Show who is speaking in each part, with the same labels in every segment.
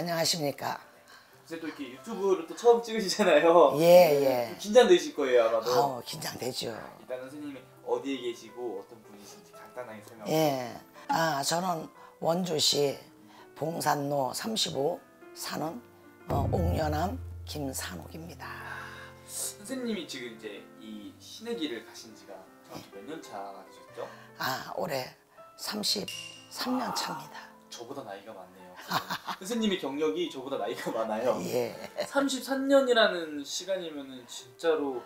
Speaker 1: 안녕하십니까.
Speaker 2: 이제 또 이렇게 유튜브를 또 처음 찍으시잖아요.
Speaker 1: 예, 예.
Speaker 2: 좀 긴장되실 거예요 아마도.
Speaker 1: 아우, 긴장되죠.
Speaker 2: 일단은 선생님이 어디에 계시고 어떤 분이신지 간단하게 설명.
Speaker 1: 예. 아, 저는 원주시 봉산로 35 사는 어, 옥녀남 김산옥입니다.
Speaker 2: 선생님이 지금 이제 이 신의 길을 가신 지가 정확히 몇 년 차가 되셨죠?
Speaker 1: 아, 올해 33년 차입니다.
Speaker 2: 저보다 나이가 많네요. 선생님의 경력이 저보다 나이가 많아요.
Speaker 1: 예.
Speaker 2: 33년이라는 시간이면은 진짜로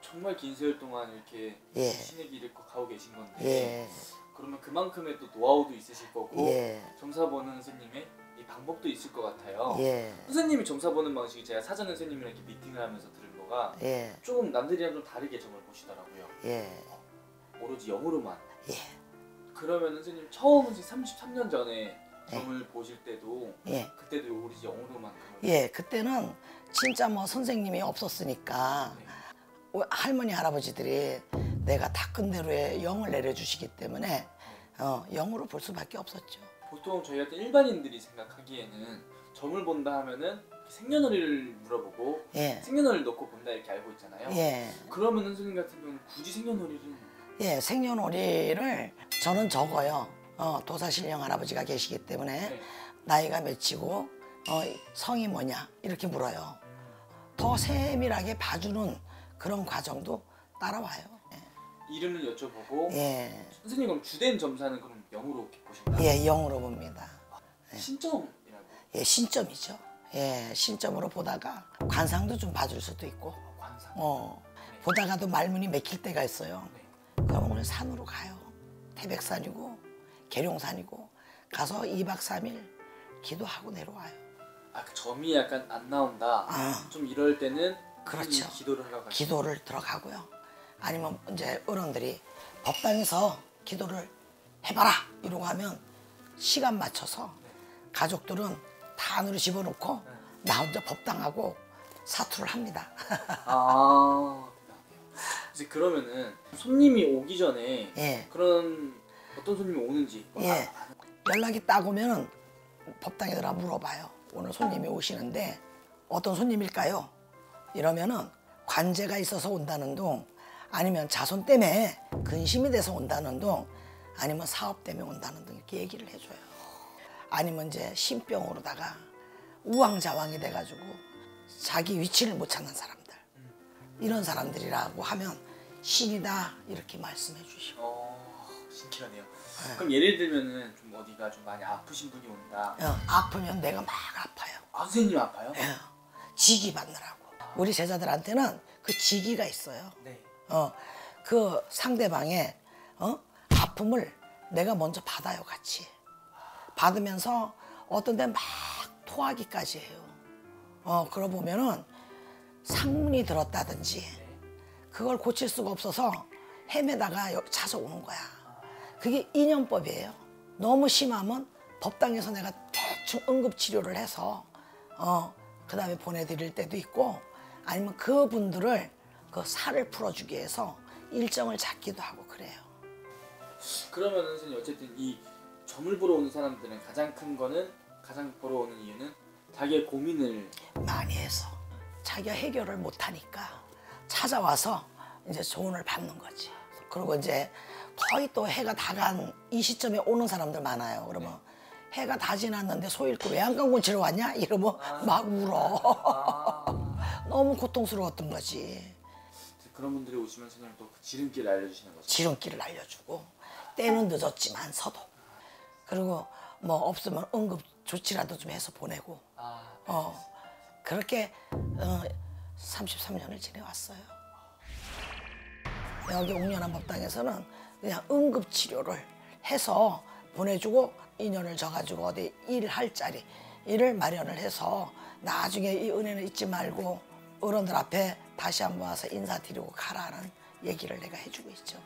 Speaker 2: 정말 긴 세월 동안 이렇게
Speaker 1: 예.
Speaker 2: 신의 길을 꼭 가고 계신 건데
Speaker 1: 예.
Speaker 2: 그러면 그만큼의 또 노하우도 있으실 거고
Speaker 1: 예.
Speaker 2: 점사 보는 선생님의 이 방법도 있을 것 같아요.
Speaker 1: 예.
Speaker 2: 선생님이 점사 보는 방식이 제가 사전 선생님이랑 이렇게 미팅을 하면서 들은 거가
Speaker 1: 예.
Speaker 2: 조금 남들이랑 좀 다르게 점을 보시더라고요.
Speaker 1: 예.
Speaker 2: 오로지 영으로만.
Speaker 1: 예.
Speaker 2: 그러면 선생님 처음 이제 33년 전에 점을 보실 때도
Speaker 1: 예.
Speaker 2: 그때도 영으로만 점을
Speaker 1: 예, 그때는 진짜 뭐 선생님이 없었으니까
Speaker 2: 네.
Speaker 1: 할머니 할아버지들이 내가 닦은 대로의 영을 내려주시기 때문에 어, 영으로 볼 수밖에 없었죠.
Speaker 2: 보통 저희 같은 일반인들이 생각하기에는 점을 본다 하면은 생년월일을 물어보고
Speaker 1: 예,
Speaker 2: 생년월일 넣고 본다 이렇게 알고 있잖아요.
Speaker 1: 예,
Speaker 2: 그러면 선생님 같은 경우는 굳이 생년월일은
Speaker 1: 예, 생년월일을 저는 적어요. 어, 도사신령 할아버지가 계시기 때문에
Speaker 2: 네.
Speaker 1: 나이가 몇이고 어, 성이 뭐냐 이렇게 물어요. 더 세밀하게 봐주는 그런 과정도 따라와요.
Speaker 2: 이름을 여쭤보고
Speaker 1: 예,
Speaker 2: 선생님 그럼 주된 점사는 그럼 영으로 보신가요?
Speaker 1: 예, 영으로 봅니다.
Speaker 2: 신점이라고.
Speaker 1: 예, 신점이죠. 예, 신점으로 보다가 관상도 좀 봐줄 수도 있고,
Speaker 2: 관상.
Speaker 1: 어, 보다가도 말문이 맥힐 때가 있어요.
Speaker 2: 네.
Speaker 1: 그럼 오늘 산으로 가요. 태백산이고, 계룡산이고, 가서 2박 3일 기도하고 내려와요.
Speaker 2: 아, 그 점이 약간 안 나온다.
Speaker 1: 아.
Speaker 2: 좀 이럴 때는
Speaker 1: 그렇죠.
Speaker 2: 기도를 하러 가시죠.
Speaker 1: 기도를 들어가고요. 아니면 이제 어른들이 법당에서 기도를 해봐라! 이러고 하면 시간 맞춰서 가족들은 다 안으로 집어넣고 나 혼자 법당하고 사투를 합니다.
Speaker 2: 아. 이제 그러면은 손님이 오기 전에
Speaker 1: 예.
Speaker 2: 그런 어떤 손님이 오는지
Speaker 1: 예. 연락이 딱 오면은 법당에 들어 물어봐요. 오늘 손님이 오시는데 어떤 손님일까요? 이러면은 관제가 있어서 온다는 둥, 아니면 자손 때문에 근심이 돼서 온다는 둥, 아니면 사업 때문에 온다는 둥 이렇게 얘기를 해줘요. 아니면 이제 신병으로다가 우왕좌왕이 돼가지고 자기 위치를 못 찾는 사람들 이런 사람들이라고 하면 신이다 이렇게 말씀해 주시고
Speaker 2: 어, 신기하네요. 그럼 예를 들면은 좀 어디가 좀 많이 아프신 분이 온다.
Speaker 1: 어, 아프면 내가 막 아파요.
Speaker 2: 아, 선생님 아파요?
Speaker 1: 예, 지기 받느라고. 우리 제자들한테는 그 지기가 있어요.
Speaker 2: 네.
Speaker 1: 어, 그 상대방의 어? 아픔을 내가 먼저 받아요, 같이. 받으면서 어떤 데는 막 토하기까지 해요. 어, 그러 보면은 상문이 들었다든지 그걸 고칠 수가 없어서 헤매다가 여- 찾아오는 거야. 그게 인연법이에요. 너무 심하면 법당에서 내가 대충 응급치료를 해서 어, 그 다음에 보내드릴 때도 있고 아니면 그분들을 그 살을 풀어주기 위해서 일정을 잡기도 하고 그래요.
Speaker 2: 그러면 선생님 어쨌든 이 점을 보러 오는 사람들은 가장 큰 거는 가장 보러 오는 이유는 자기의 고민을
Speaker 1: 많이 해서 자기가 해결을 못하니까 찾아와서 이제 조언을 받는 거지. 그리고 이제 거의 또 해가 다 간 이 시점에 오는 사람들 많아요. 그러면 해가 다 지났는데 소 잃고 왜안 강군 치러 왔냐? 이러면 막 울어. 너무 고통스러웠던 거지.
Speaker 2: 그런 분들이 오시면 선생님 또그 지름길을 알려주시는 거죠.
Speaker 1: 지름길을 알려주고 때는 늦었지만 서도 그리고 뭐 없으면 응급 조치라도 좀 해서 보내고
Speaker 2: 아,
Speaker 1: 어 그렇게 어, 33년을 지내왔어요. 여기 옥년한 법당에서는 그냥 응급 치료를 해서 보내주고 인연을 져가지고 어디 일할 자리 일을 마련을 해서 나중에 이 은혜는 잊지 말고 어른들 앞에 다시 한번 와서 인사드리고 가라는 얘기를 내가 해주고 있죠.